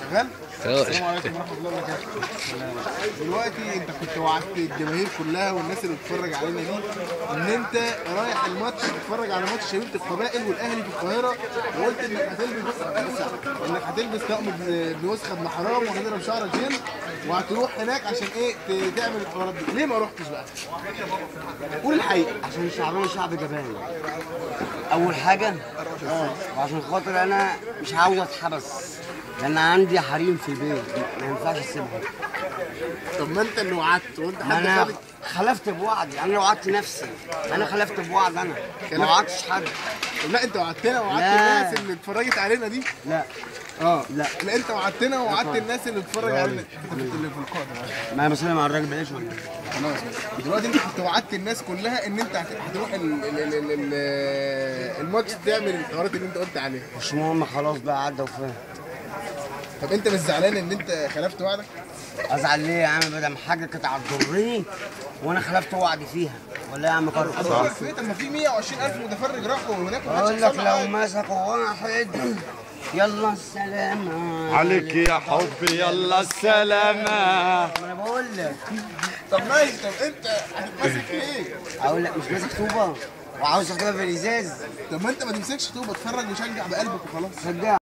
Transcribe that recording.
شغال؟ أه. السلام عليكم ورحمة الله وبركاته. دلوقتي انت كنت وعدت الجماهير كلها والناس اللي بتتفرج علينا دي ان انت رايح الماتش تتفرج على ماتش شبيبه القبائل والأهلي في القاهرة وقلت إنك هتلبس إنك هتلبس طقم ابن وسخه ابن حرام وهتضرب شعرك جن وهتروح هناك عشان إيه؟ تعمل الحوارات دي. ليه ما رحتش بقى؟ قول الحقيقة. عشان شعبنا شعب جبان. أول حاجة وعشان خاطر أنا مش عاوز أتحبس. لأن عندي حريم في البيت ما ينفعش اسيبهم طب ما أنت اللي وعدت وأنت حد أنا خلفت بوعدي أنا وعدت نفسي. أنا خلفت بوعد أنا ما وعدتش حد. لا أنت وعدتنا ووعدت. الناس اللي اتفرجت علينا دي. لا. آه. لا. لا أنت وعدتنا ووعدت الناس اللي بتتفرج علينا. اللي في القاعدة. ما أنا بسلم على الراجل بعيش ولا إيه؟ خلاص. دلوقتي أنت كنت وعدت الناس كلها إن أنت هت- هتروح ال- ال- ال- ال- ال- الماتش تعمل الحوارات اللي أنت قلت عليها. مش مهم خلاص بقى عدى وفات طب انت مش زعلان ان انت خلفت وعدك؟ ازعل ليه يا عم؟ بدل حاجة كانت هتضرني وأنا خلفت وعدي فيها. ولا يا عم كرم؟ صح طب ما في 120000 متفرج راحوا هناك الماتش أقول لك لو. مسكوا واحد يلا السلام. عليك يا حبي يلا السلامة ما أنا بقول لك. طب ماشي طب انت هتتمسك إيه؟ أقول لك مش ماسك طوبة وعاوز اخدها في الإزاز. طب ما انت ما تمسكش طوبة اتفرج وشجع بقلبك وخلاص. صدق